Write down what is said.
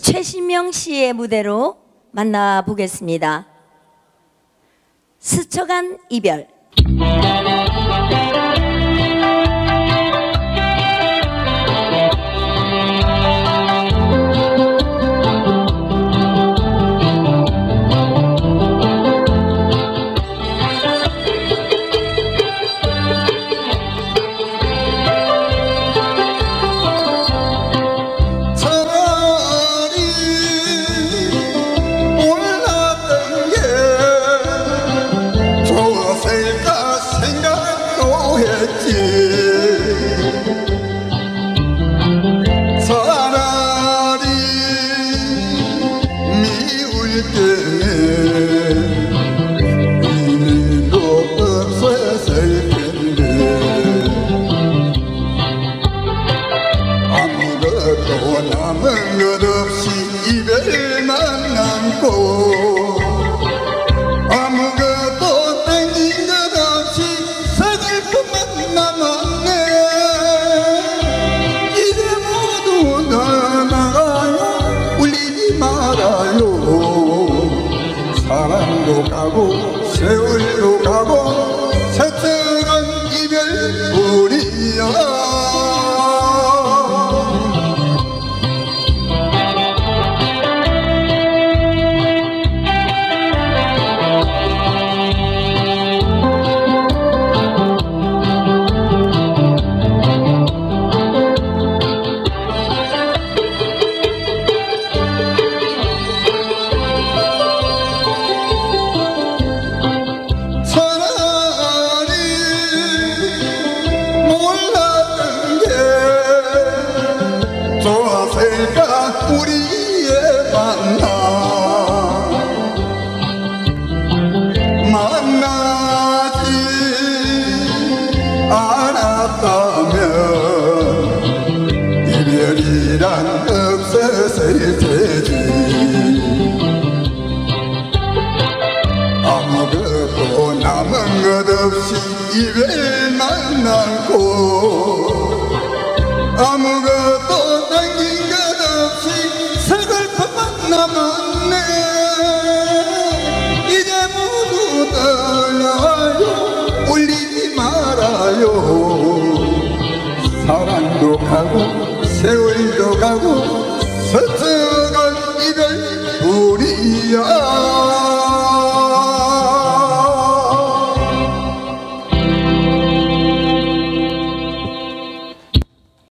최신명 씨의 무대로 만나보겠습니다. 스쳐간 이별. 했지 차라리 미울 때는 의미도 없었을 텐데. 아무것도 남은 것 없이 이별만 남고 사랑 좋았을까 우리의 만남. 만나지 않았다면 이별이란 없었을 테지. 아무것도 남은 것 없이 이별만 남고 아무것도 사랑도 가고 세월도 가고 스쳐간 이별뿐이야